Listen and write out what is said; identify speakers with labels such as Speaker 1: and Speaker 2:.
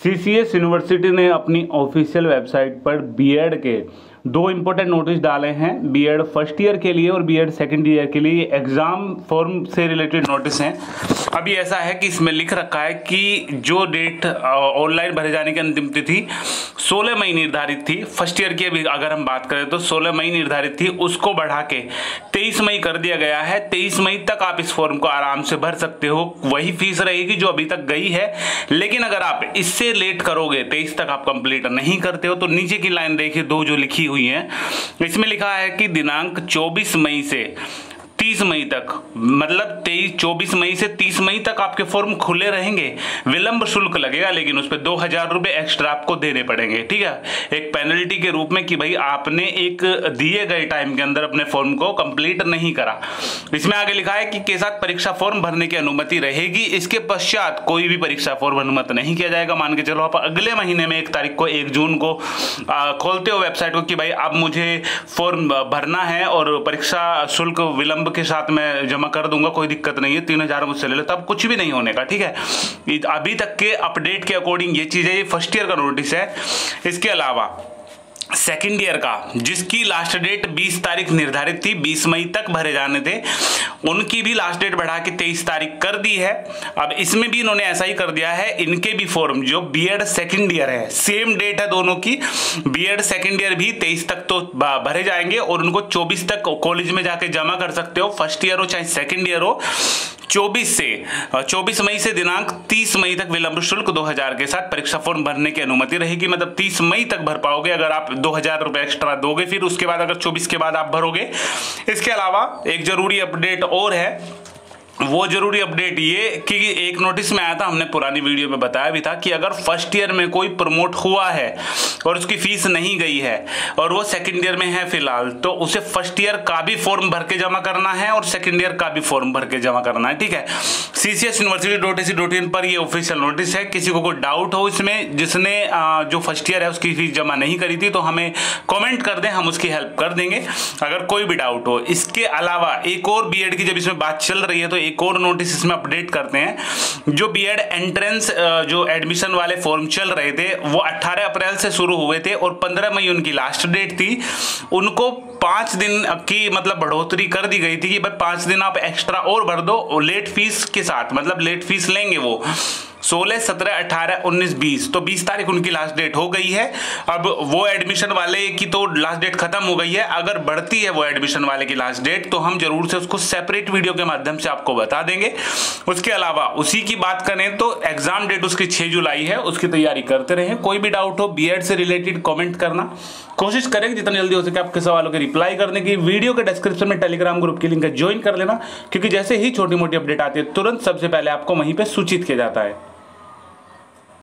Speaker 1: CCS university ने अपनी official website पर बीएड के दो इम्पोर्टेंट नोटिस डाले हैं। बीएड फ़र्स्ट ईयर के लिए और बीएड सेकंड ईयर के लिए। एग्ज़ाम फॉर्म से रिलेटेड नोटिस हैं। अभी ऐसा है कि इसमें लिख रखा है कि जो डेट ऑनलाइन भरे जाने की अंतिम तिथि 16 मई निर्धारित थी, फ़र्स्ट ईयर की अभी अगर हम बात करें तो 16 मई निर्धारित थी, उसको बढ़ा के 23 मई कर दिया गया है। 23 मई तक आप इस फॉर्म को आराम से भर सकते हो, वही फ़ीस रहेगी जो अभी तक गई है। लेकिन अगर आप इससे लेट करोगे, तेईस तक आप कंप्लीट नहीं करते हो तो नीचे की लाइन देखिए, दो जो लिखी हुई है, इसमें लिखा है कि दिनांक 24 मई से तीस मई तक मतलब तेईस, चौबीस मई से तीस मई तक आपके फॉर्म खुले रहेंगे। विलंब शुल्क लगेगा, लेकिन उस पर दो हज़ार रुपए एक्स्ट्रा आपको देने पड़ेंगे, ठीक है? एक पेनल्टी के रूप में कि भाई आपने एक दिए गए टाइम के अंदर अपने फॉर्म को कंप्लीट नहीं करा। इसमें आगे लिखा है कि के साथ परीक्षा फॉर्म भरने की अनुमति रहेगी, इसके पश्चात कोई भी परीक्षा फॉर्म अनुमत नहीं किया जाएगा। मान के चलो, आप अगले महीने में एक तारीख को, एक जून को खोलते हो वेबसाइट को कि भाई अब मुझे फॉर्म भरना है और परीक्षा शुल्क विलंब के साथ मैं जमा कर दूँगा, कोई दिक्कत नहीं है, तीन हज़ार मुझसे ले लो, तब कुछ भी नहीं होने का, ठीक है? अभी तक के अपडेट के अकॉर्डिंग ये चीज़ है, ये फ़र्स्ट ईयर का नोटिस है। इसके अलावा सेकेंड ईयर का, जिसकी लास्ट डेट 20 तारीख निर्धारित थी 20 मई तक भरे जाने थे, उनकी भी लास्ट डेट बढ़ा के 23 तारीख कर दी है। अब इसमें भी इन्होंने ऐसा ही कर दिया है, इनके भी फॉर्म जो बीएड सेकेंड ईयर है सेम डेट है दोनों की बीएड सेकेंड ईयर भी 23 तक तो भरे जाएँगे, और उनको 24 तक कॉलेज में जाके जमा कर सकते हो फ़र्स्ट ईयर हो चाहे सेकेंड ईयर हो। 24 से 24 मई से दिनांक 30 मई तक विलंब शुल्क 2000 के साथ परीक्षा फॉर्म भरने की अनुमति रहेगी। मतलब 30 मई तक भर पाओगे अगर आप 2000 रुपए एक्स्ट्रा दोगे, फिर उसके बाद अगर 24 के बाद आप भरोगे। इसके अलावा एक ज़रूरी अपडेट और है। वो ज़रूरी अपडेट ये कि एक नोटिस में आया था, हमने पुरानी वीडियो में बताया भी था कि अगर फ़र्स्ट ईयर में कोई प्रमोट हुआ है और उसकी फ़ीस नहीं गई है। और वो सेकेंड ईयर में है फ़िलहाल। तो उसे फ़र्स्ट ईयर का भी फॉर्म भर के जमा करना है और सेकेंड ईयर का भी फॉर्म भर के जमा करना है, ठीक है? CCS university dot ac dot in पर ये ऑफिशियल नोटिस है। किसी को कोई डाउट हो इसमें, जिसने जो फ़र्स्ट ईयर है उसकी फ़ीस जमा नहीं करी थी तो हमें कॉमेंट कर दें, हम उसकी हेल्प कर देंगे। अगर कोई भी डाउट हो। इसके अलावा एक और बी एड की जब इसमें बात चल रही है तो एक और नोटिस इसमें अपडेट करते हैं। जो बीएड एंट्रेंस जो एडमिशन वाले फॉर्म चल रहे थे, वो 18 अप्रैल से शुरू हुए थे और 15 मई उनकी लास्ट डेट थी। उनको पाँच दिन की मतलब बढ़ोतरी कर दी गई थी कि भाई पाँच दिन आप एक्स्ट्रा और भर दो लेट फ़ीस के साथ मतलब लेट फ़ीस लेंगे वो। सोलह सत्रह अठारह उन्नीस बीस। तो बीस तारीख उनकी लास्ट डेट हो गई है। अब वो एडमिशन वाले की तो लास्ट डेट खत्म हो गई है। अगर बढ़ती है वो एडमिशन वाले की लास्ट डेट तो हम ज़रूर से उसको सेपरेट वीडियो के माध्यम से आपको बता देंगे। उसके अलावा उसी की बात करें तो एग्ज़ाम डेट उसकी छह जुलाई है। उसकी तैयारी करते रहे। कोई भी डाउट हो बी से रिलेटेड कॉमेंट करना। कोशिश करेंगे जितना जल्दी हो सके आपके सवालों के रिप्लाई करने की। वीडियो के डिस्क्रिप्शन में टेलीग्राम ग्रुप की लिंक ज्वाइन कर लेना। क्योंकि जैसे ही छोटी मोटी अपडेट आती है, तुरंत सबसे पहले आपको वहीं पर सूचित किया जाता है।